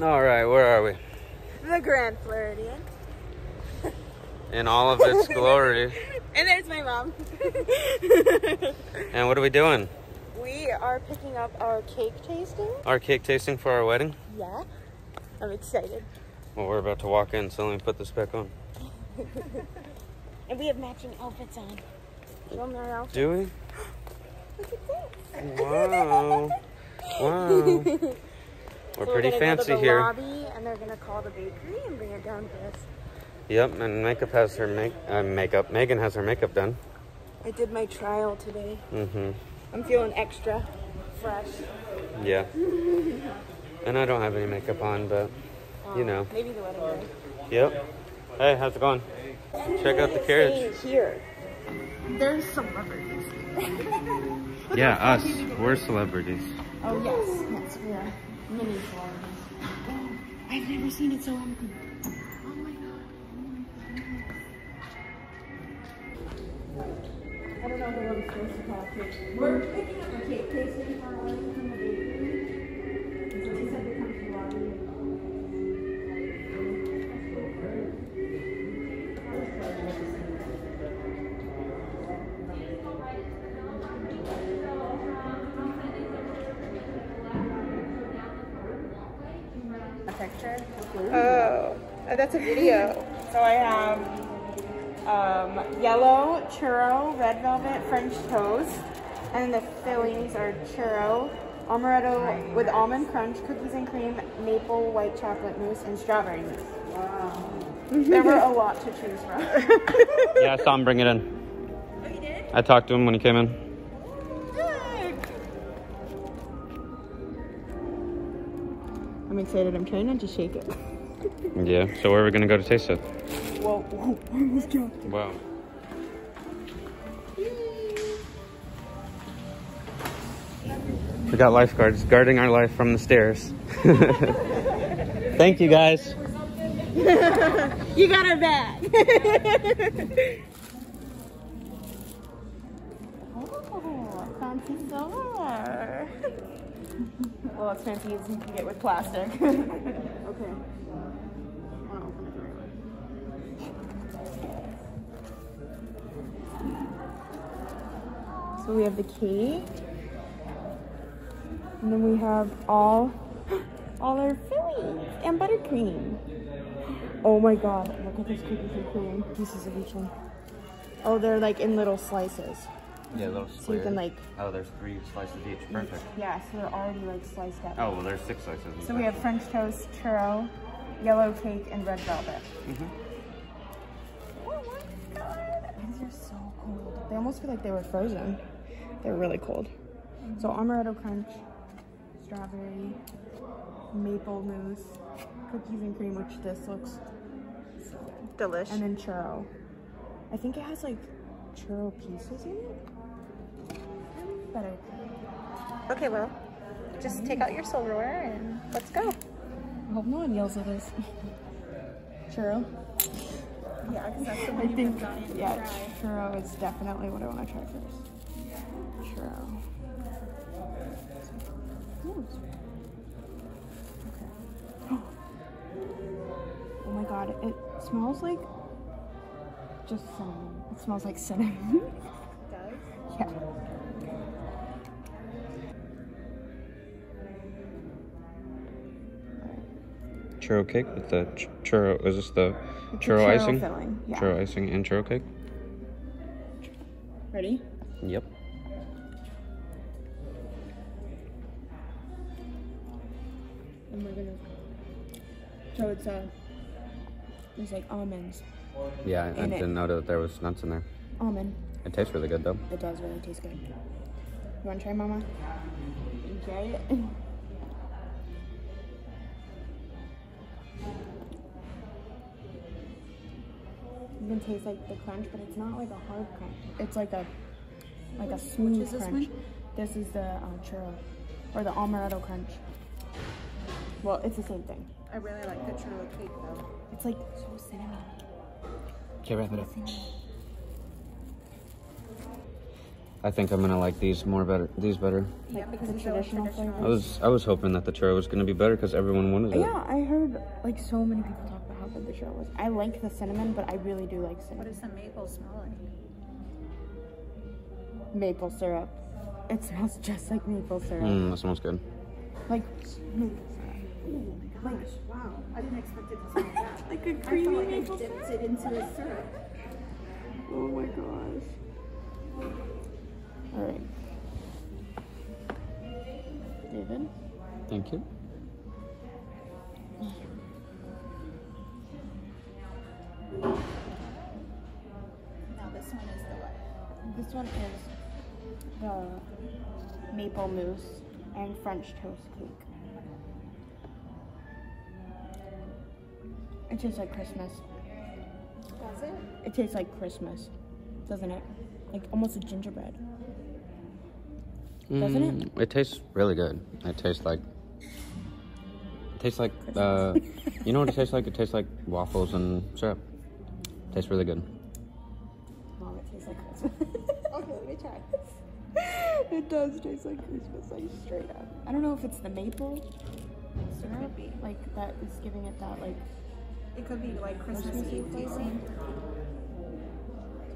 All right, where are we? The Grand Floridian. In all of its glory. And there's my mom. And what are we doing? we are picking up our cake tasting. Our cake tasting for our wedding? Yeah. I'm excited. Well, we're about to walk in, so let me put this back on. And we have matching outfits on. Show them our outfits. Do we? Look at this. Wow. Wow. We're So pretty gonna fancy go to the here. Lobby and they're gonna call the bakery and bring it down to us. Yep, and makeup has her make uh, makeup. Megan has her makeup done. I did my trial today. Mm-hmm. I'm feeling extra fresh. Yeah. And I don't have any makeup on, but you know. Maybe the wedding day. Yep. Hey, how's it going? Check out the carriage. Here. There's celebrities. Yeah, us. We're celebrities. Oh yes, yes, we are mini. I've never seen it so empty. Oh my god. I don't know who I'm supposed to talk to. We're picking up a cake wedding from the bakery. So they said to come to the lobby. Oh, that's a video. So I have um, yellow churro, red velvet French toast, and the fillings are churro, amaretto with almond crunch, cookies and cream, maple white chocolate mousse, and strawberry mousse. Wow. there were a lot to choose from. Yeah, I saw him bring it in. I talked to him when he came in. I'm excited. I'm trying not to shake it. Yeah. So where are we gonna go to taste it? Whoa, whoa, I almost jumped. Wow. We got lifeguards guarding our life from the stairs. Thank you guys. You got our back. Oh, fancy silverware. As fancy as you can get with plastic. okay. So we have the cake, and then we have all all our fillings and buttercream. Oh my god! Look at this cookies and cream pieces of each one. Oh, they're like in little slices. Yeah, little So you can like, Oh, there's three slices each. Perfect. yeah, so they're already like sliced up. Oh, well, there's six slices. So we have French toast, churro, yellow cake, and red velvet. Mhm. Oh my god! These are so cold. They almost feel like they were frozen. They're really cold. So amaretto crunch, strawberry, maple mousse, cookies and cream, which this looks, delicious, and then churro. I think it has like churro pieces in it. Better. Okay, well, just take out your silverware and let's go. I hope no one yells at us. churro. Yeah, because that's the I think, yeah, churro is definitely what I want to try first. Churro. Ooh. Okay. Oh my god, it smells like just cinnamon. It smells like cinnamon. Churro cake with the ch- churro. Is this the It's a churro, icing? filling. Yeah. Churro icing and churro cake? Ready? Yep. Oh my goodness. So it's uh, there's like almonds. Yeah, I it. didn't know that there was nuts in there. Almond. It tastes really good though. It does really taste good. You want to try, Mama? Enjoy can taste like the crunch, but it's not like a hard crunch. It's like a like a smooth is this crunch. This is the uh, churro or the amaretto crunch. Well, it's the same thing. I really like the churro cake though. It's like so cinnamon. Okay, wrap it up. I think I'm gonna like these more better. These better. Yeah, because the it's traditional traditional. flavor. I was I was hoping that the churro was gonna be better because everyone wanted it. Yeah, I heard like so many people talk about how good the churro was. I like the cinnamon, but I really do like cinnamon. What cinnamon. does the maple smell like? Maple syrup. It smells just like maple syrup. Mm, that smells good. Like maple syrup. Oh my gosh, wow. I didn't expect it to smell that. like a I felt creamy like I maple dipped syrup. it into a syrup. Oh my gosh. All right. David. Thank you. Now this one is the what? This one is the maple mousse and French toast cake. It tastes like Christmas. Does it? It tastes like Christmas, doesn't it? Like almost a gingerbread. Doesn't it? Mm, It tastes really good. It tastes like. It tastes like. Uh, you know what it tastes like? It tastes like waffles and syrup. Tastes really good. Mom, it tastes like Christmas. Okay, let me try. it does taste like Christmas, like straight up. I don't know if it's the maple syrup, like that is giving it that like. It could be like Christmas Christmassy Eve flavor. tasting. Tell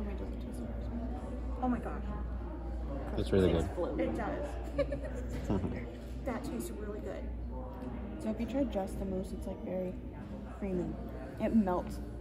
oh, me it doesn't taste like Christmas. Oh my gosh. It's really good. It does. that tastes really good. So if you try just the mousse, it's like very creamy. It melts like,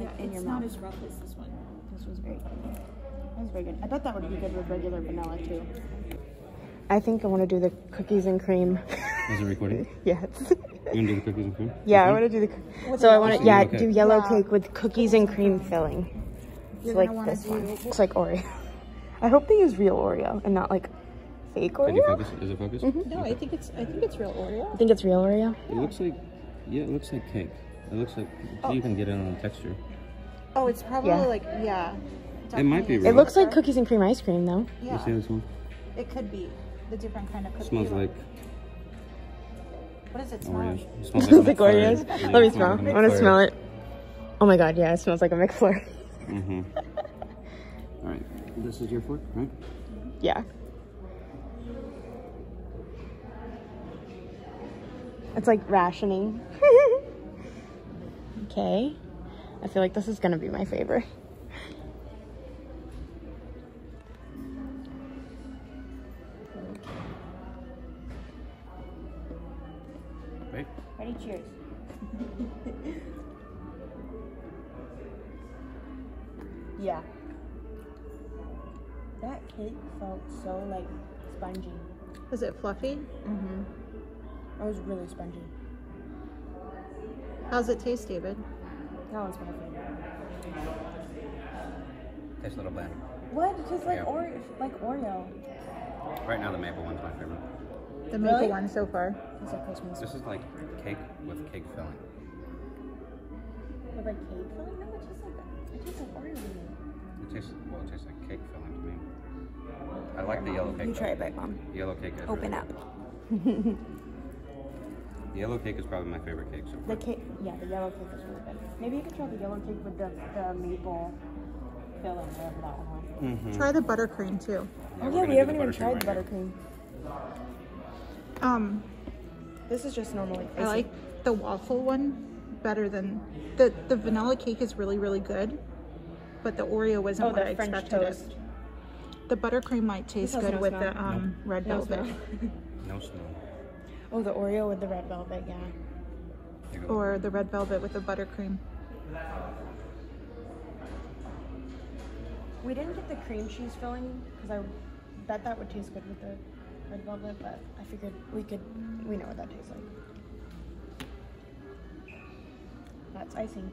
Yeah, in it's your not mouth. as rough as this one. This was very good. That was very good. I bet that would be good with regular vanilla too. I think I want to do the cookies and cream. Is it recording? yes. You gonna do the cookies and cream? Yeah, I want to do the. coo- So I want to, yeah, yellow do yellow Yeah. cake with cookies and cream filling. You're So like this do- one. Looks like Oreo. I hope they use real Oreo and not like fake Did you Oreo. focus? Is it focused? Mm-hmm. No, I think it's I think it's real Oreo. I think it's real Oreo. It looks like. Yeah, it looks like cake. It looks like. You can get it on the texture. Oh, it's probably Yeah. like yeah. It might be real. It looks like cookies and cream ice cream though. You see this one? it could be the different kind of cookie. smells like What does it smell Oreos. like? It It smells smells like McFlurry. Oreos. Yeah, Let me smell. smells I want to smell it. Oh my god, yeah, it smells like a McFlurry. Mm-hmm. All right. This is your fork, right? Yeah. It's like rationing. okay. I feel like this is gonna be my favorite. Right. Ready? Cheers. yeah. That cake felt so like spongy. Was it fluffy? Mm-hmm. It was really spongy. How's it taste, David? That one's my favorite. Tastes a little bland. What? It tastes like Yeah. Oreo, like Oreo. Right now, the maple one's my favorite. The maple Really? one so far. It's like Christmas. This is like cake with cake filling. With like cake filling? No, it tastes like it tastes like Oreo. to me. It tastes well. It tastes like cake filling to me. I like the yellow cake. You though. try it, back, mom. The yellow cake is Open really up. good. The yellow cake is probably my favorite cake so The far. cake, yeah, the yellow cake is really good. Maybe you could try the yellow cake with the, the maple filling, whatever that one was. Mm-hmm. Try the buttercream too. Oh yeah, we haven't even buttercream tried the right buttercream. Um, This is just normally. like I like the waffle one better than the the vanilla cake is really really good, but the Oreo wasn't Oh, what I the French expected. toast. It. The buttercream might taste good no with smell. the um, red No velvet smell. No smell. Oh, the Oreo with the red velvet, yeah. Or the red velvet with the buttercream. We didn't get the cream cheese filling because I bet that would taste good with the red velvet, but I figured we could, we know what that tastes like. That's icing.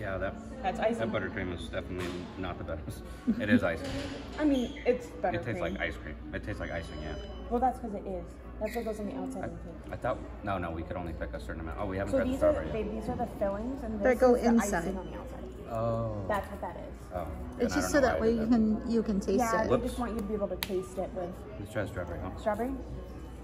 Yeah, that That's that buttercream is definitely not the best. it is icing. I mean, it's better. It tastes like ice cream. It tastes like icing, yeah. Well, that's because it is. That's what goes on the outside I, of the cake. I thought no, no, we could only pick a certain amount. Oh, we haven't So tried the these are strawberry they, these are the fillings, and this That go is the inside. icing on the outside. Oh. That's what that is. Oh. It's just so that way did you can you can taste yeah, it. I Whoops. just want you to be able to taste it with Let's try strawberry, huh? strawberry,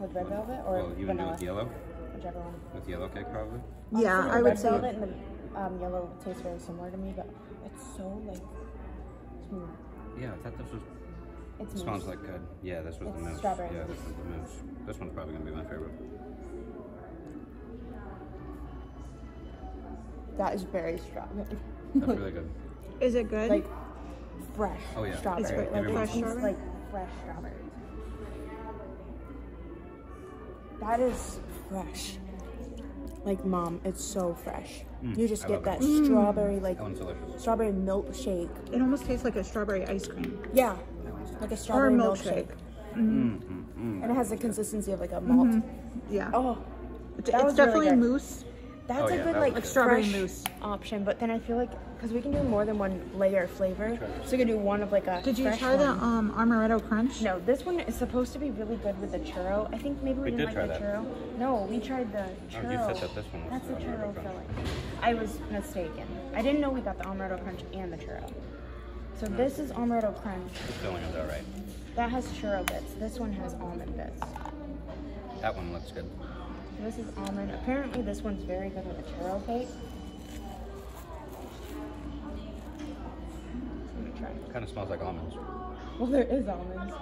with red velvet, or Well, you would do with yellow? whichever one. With yellow cake, probably? Yeah, Honestly, I would say velvet and the um, yellow tastes very similar to me, but it's so like smooth. Yeah, I thought this was It's It smells mousse. like good. Yeah, this was the It's mousse. strawberry Yeah, this was the mousse. This one's probably gonna be my favorite. That is very strawberry. That's really good. Is it good? like fresh Oh, yeah. strawberry. It's like, very it much fresh strawberry? like fresh strawberries. That is fresh. Like mom, it's so fresh. Mm. you just I get love that it. strawberry mm. like That one's delicious. strawberry milkshake. it almost tastes like a strawberry ice cream. Yeah. Like a Or a strawberry milkshake. milkshake. Mm-hmm. Mm-hmm. mm-hmm. And it has the consistency of like a malt. Mm-hmm. Yeah. Oh, it's that was it's really definitely good. mousse. that's Oh, a yeah, good that like was. Strawberry fresh mousse. option. But then I feel like because we can do more than one layer of flavor, so we can do one of like a. Did you fresh try the um, amaretto crunch? No, this one is supposed to be really good with the churro. I think maybe we, We didn't did like the that. churro. No, we tried the Oh, churro. you said that this one was That's the the churro amaretto filling. I was mistaken. I didn't know we got the amaretto crunch and the churro. So this is amaretto crunch. The filling is alright. That has churro bits. This one has almond bits. That one looks good. This is almond. Apparently, this one's very good with a churro cake. Let me try. Kind of smells like almonds. Well, there is almonds.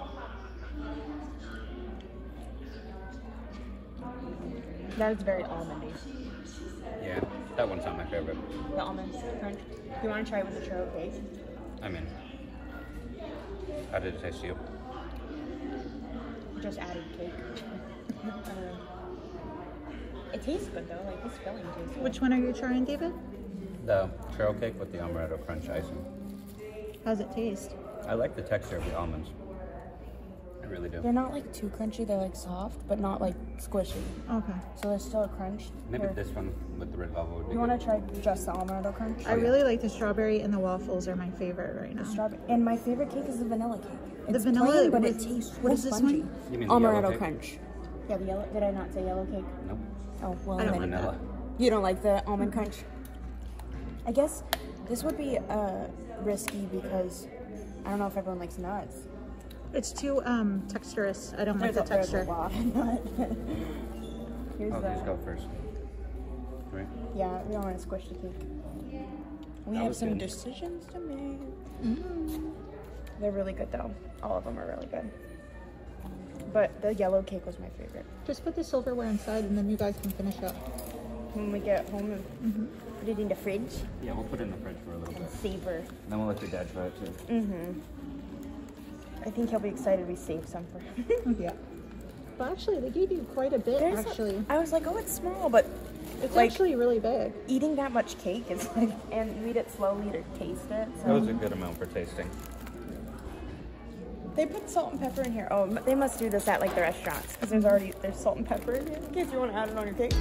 That is very almondy. Yeah, that one's not my favorite. The almond crunch. Do you want to try it with the churro cake? I mean, how did it taste to you? Just added cake. I don't. Um, it tastes good though. Like this filling tastes good. Which one are you trying, David? The churro cake with the amaretto crunch icing. How's it taste? I like the texture of the almonds. I really do. They're not like too crunchy. They're like soft, but not like squishy. Okay. So there's still a crunch. Maybe Here. this one with the red velvet would be You want to try just the amaretto crunch? I really like the strawberry and the waffles are my favorite right now. The Strawberry. And my favorite cake is the vanilla cake. The vanilla plain, but with- it tastes what so is this spongy. one? You mean the Amaretto crunch. Yeah, the yellow. Did I not say yellow cake? Nope. Oh well. I don't then- like Vanilla. You don't like the almond crunch? I guess this would be uh, risky because I don't know if everyone likes nuts. It's too um texturous. I don't like the a- texture. lot of nut. Here's Oh, the. please go first. Right? Yeah, we don't want to squish the cake. We That have some good. decisions to make. They're really good though. All of them are really good. But the yellow cake was my favorite. Just put the silverware inside and then you guys can finish up. When we get home and put it in the fridge Yeah, we'll put it in the fridge for a little bit. and savor. Then we'll let your dad try it too. Mm-hmm. I think he'll be excited we saved some for him. Yeah. But actually, they gave you quite a bit. There's actually, I was like, oh, it's small, but it's like actually really big. eating that much cake is like, and you eat it slowly to taste it. That So was a good amount for tasting. they put salt and pepper in here. Oh, they must do this at like the restaurants because there's mm-hmm. already there's salt and pepper in here in case you want to add it on your cake.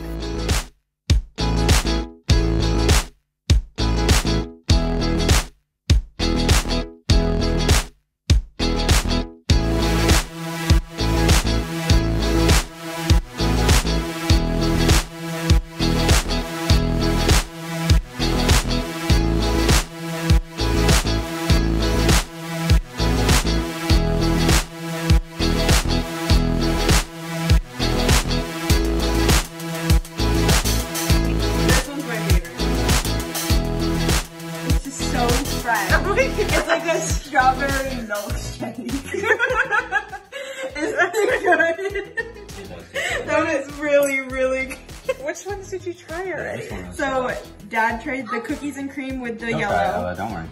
With the Don't yellow, try don't worry.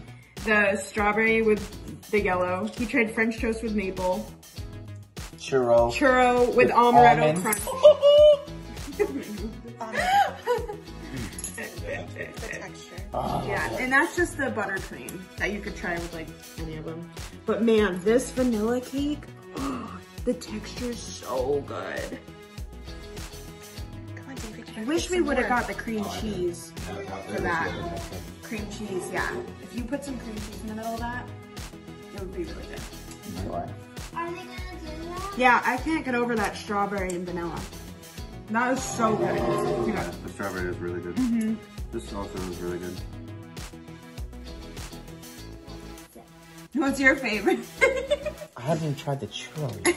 the strawberry with the yellow. He tried French toast with maple, Churro. churro with amaretto almonds. crunch. Oh. Yeah, and that's just the buttercream that you could try with like any of them. But man, this vanilla cake, oh, the texture is so good. On, David. I wish we would have got the cream oh, cheese for that. Cream cheese, yeah. If you put some cream cheese in the middle of that, it would be really good. Are they gonna do that? Yeah, I can't get over that strawberry and vanilla. That is so good. Yeah, the strawberry is really good. Mm-hmm. This also is really good. What's your favorite? I haven't even tried the churro yet.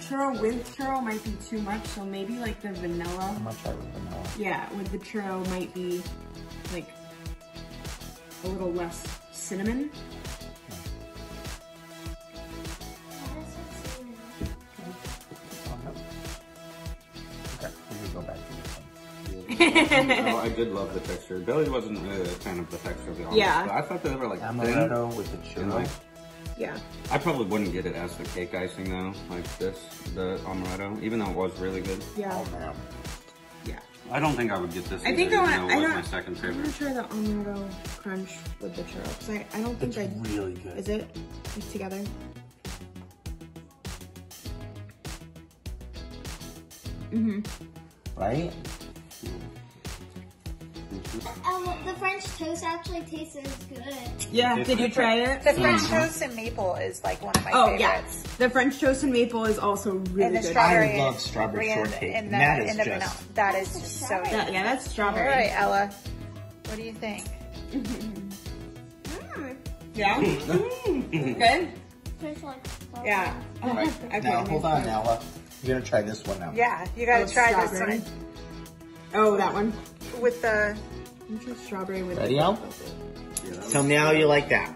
Churro with churro might be too much, so maybe like the vanilla. I'm gonna try with vanilla. Yeah, with the churro might be like a little less cinnamon. Oh, okay, we can go back to this one. oh, I did love the texture. Billy wasn't really a fan of the texture of the almonds. Yeah. but I thought they were like thin. Amaretto with the And churro. like, Yeah. I probably wouldn't get it as the cake icing though, like this, the amaretto, even though it was really good. Yeah. Oh man. Yeah. I don't think I would get this. I think either, I even want- though it I was don't- my second favorite. I'm gonna try the amaretto crunch with the churro because I, I don't think It's I. really good. Is it like, together? Mm-hmm. Right? Um, the French toast actually tastes as good. Yeah. Did you try it? The French toast and maple is like one of my Oh yeah. The French toast and maple is also really And the good. strawberry. I love strawberry and- shortcake, And and the, that is and the just- vanilla. That is just so good. Yeah, yeah, that's strawberry. All right, Ella. What do you think? Yeah. good. Tastes like Yeah. Oh, Right. okay, now hold on. Ella. You're gonna try this one now. Yeah, you gotta Oh, try this strawberry. one Oh, that one. with the. Strawberry with Ready? Tell me how you like that.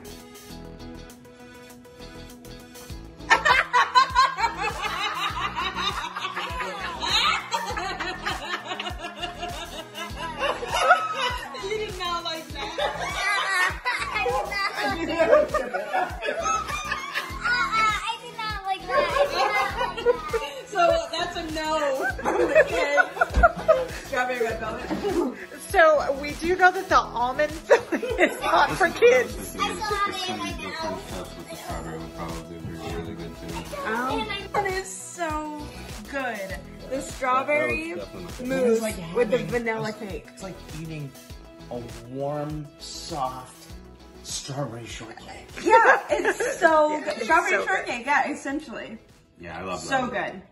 Almond filling is not for kids. The I still have it in my mouth. French toast with the strawberry would probably be really good too. Um, And that is so good. The strawberry That was definitely my favorite. mousse like with the having- vanilla cake. It's like eating a warm, soft strawberry shortcake. Yeah, it's so good. it's Strawberry so good. shortcake, yeah, essentially. Yeah, I love it. So that. good.